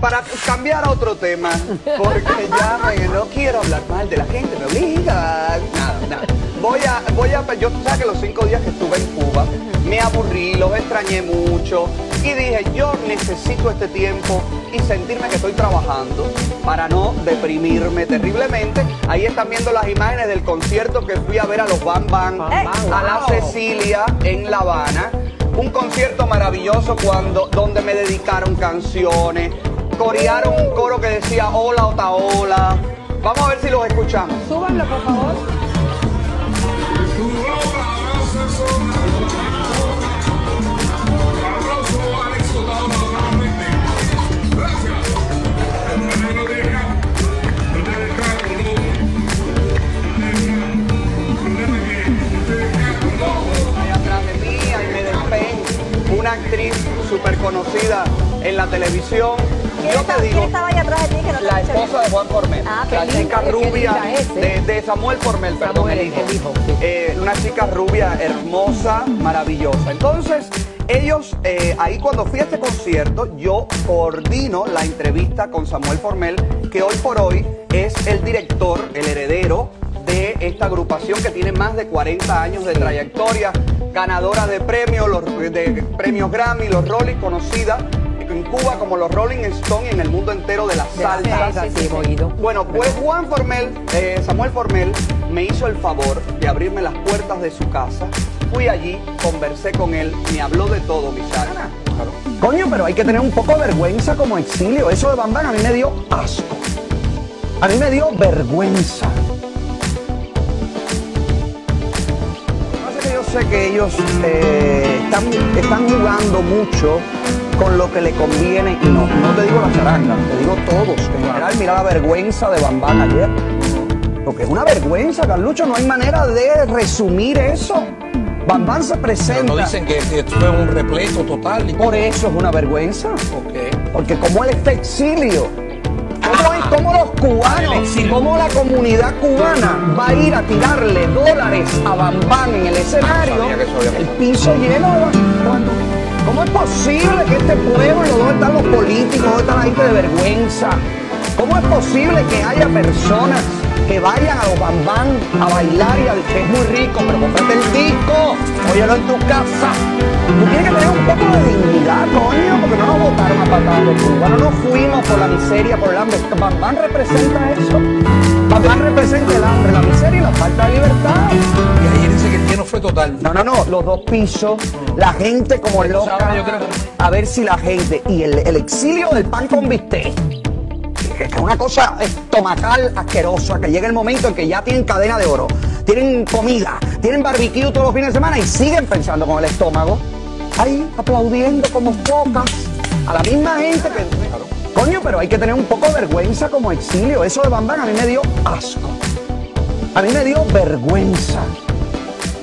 para cambiar a otro tema, porque ya me- no quiero hablar mal de la gente, me obliga. Nada, nada. Voy a, voy a, yo tú sabes que los cinco días que estuve en Cuba, me aburrí, los extrañé mucho y dije, yo necesito este tiempo y sentirme que estoy trabajando para no deprimirme terriblemente. Ahí están viendo las imágenes del concierto que fui a ver a los Bam Bam, a la Cecilia en La Habana. Un concierto maravilloso cuando, donde me dedicaron canciones, corearon un coro que decía hola otaola. Vamos a ver si los escuchamos. Súbanlo, por favor. Ahí atrás de mí, Aimee Pen, una actriz súper conocida en la televisión. ¿Quién, Yo te quién digo, estaba allá atrás de ti que no te la esposa de Juan Formel, Ah, la lindo, chica rubia de, de Samuel Formel, perdón, el hijo. el hijo, sí. Eh, una chica rubia, hermosa, maravillosa. Entonces, ellos, eh, ahí cuando fui a este concierto, yo coordino la entrevista con Samuel Formel, que hoy por hoy es el director, el heredero de esta agrupación que tiene más de 40 años de trayectoria, ganadora de premios, los, de premios Grammy, los Rolling, conocida en Cuba como los Rolling Stones y en el mundo entero de la salsa. sí. Bueno, pues Juan Formel, eh, Samuel Formel, me hizo el favor de abrirme las puertas de su casa. Fui allí, conversé con él, me habló de todo, mi Sara. Coño, pero hay que tener un poco de vergüenza como exilio. Eso de Bam Bam a mí me dio asco. A mí me dio vergüenza. Yo sé que ellos eh, están, están jugando mucho con lo que le conviene y no, no te digo la charanga, te digo todos. En general, mira la vergüenza de Bam Bam ayer. Porque es una vergüenza, Carlucho, no hay manera de resumir eso. Bam Bam se Pero presenta. no dicen que, que fue un repleto total. y- Por eso es una vergüenza. Ok. Porque como él está exilio, ¿cómo, es- cómo los cubanos, cómo la comunidad cubana va a ir a tirarle dólares a Bam Bam en el escenario? el piso lleno de ¿Cómo es posible que este pueblo, dónde están los políticos, dónde está la gente de vergüenza? ¿Cómo es posible que haya personas que vayan a los Bam Bam a bailar y a decir, es muy rico, pero cómprate el disco, óyelo en tu casa? Tú tienes que tener un poco de dignidad, coño, porque no nos votaron a patadas de Cuba, no nos fuimos por la miseria, por el hambre. Bam Bam representa eso. Bam Bam representa el hambre, la miseria y la falta de libertad. Fue total. No, no, no, los dos pisos, la gente como loca. sabes, yo creo- A ver si la gente. Y el, el exilio del pan con bistec. Que es una cosa estomacal asquerosa, que llega el momento en que ya tienen cadena de oro, tienen comida, tienen barbecue todos los fines de semana y siguen pensando con el estómago. Ahí, aplaudiendo como focas a la misma gente que. Coño, pero hay que tener un poco de vergüenza como exilio. Eso de Bam Bam a mí me dio asco. A mí me dio vergüenza.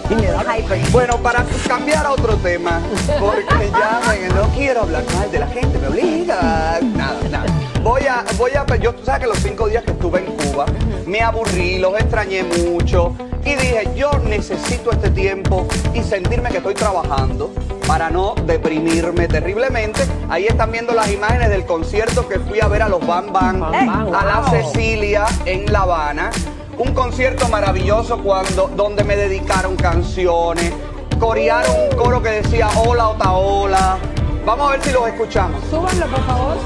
Y me da- Bueno, para cambiar a otro tema, porque ya no quiero hablar mal de la gente, me obliga. Nada, nada. Voy a, voy a, yo, tú sabes que los cinco días que estuve en Cuba, me aburrí, los extrañé mucho y dije, yo necesito este tiempo y sentirme que estoy trabajando para no deprimirme terriblemente. Ahí están viendo las imágenes del concierto que fui a ver a los Bam Bam, Bam Bam, a la wow. Cecilia en La Habana. Un concierto maravilloso cuando, donde me dedicaron canciones, corearon un coro que decía hola otaola. Vamos a ver si los escuchamos. Súbanlo, por favor.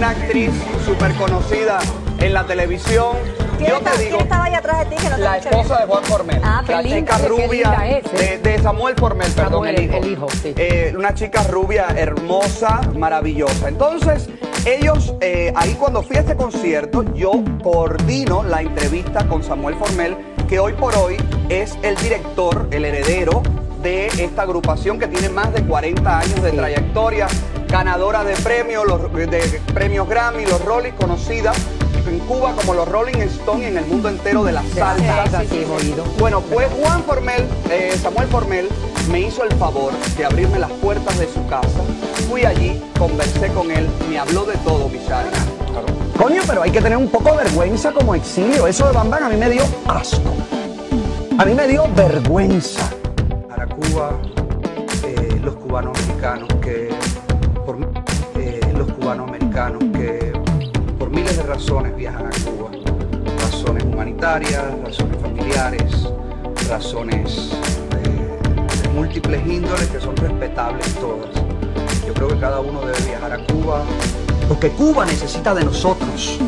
Una actriz súper conocida en la televisión. ¿Quién, Yo está- te quién digo, estaba allá atrás de ti que no te la esposa de Juan Formel, Ah, la chica rubia de, de Samuel Formel, perdón, Samuel, el hijo. el hijo, sí. Eh, una chica rubia, hermosa, maravillosa. Entonces, ellos, eh, ahí cuando fui a este concierto, yo coordino la entrevista con Samuel Formel, que hoy por hoy es el director, el heredero de esta agrupación que tiene más de 40 años de trayectoria, ganadora de premios, los, de premios Grammy, los Rolling, conocida en Cuba como los Rolling Stones y en el mundo entero de la salsa. sí. Bueno, pues Juan Formel, eh, Samuel Formel, me hizo el favor de abrirme las puertas de su casa. Fui allí, conversé con él, me habló de todo, Michari. Coño, pero hay que tener un poco de vergüenza como exilio. Eso de Bambán a mí me dio asco. A mí me dio vergüenza. Eh, los cubanos americanos que por eh, los cubanos americanos que por miles de razones viajan a Cuba, razones humanitarias, razones familiares, razones eh, de múltiples índoles que son respetables todas. Yo creo que cada uno debe viajar a Cuba Porque Cuba necesita de nosotros.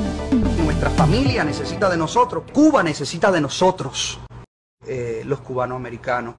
Nuestra familia necesita de nosotros. Cuba necesita de nosotros. eh, los cubanos americanos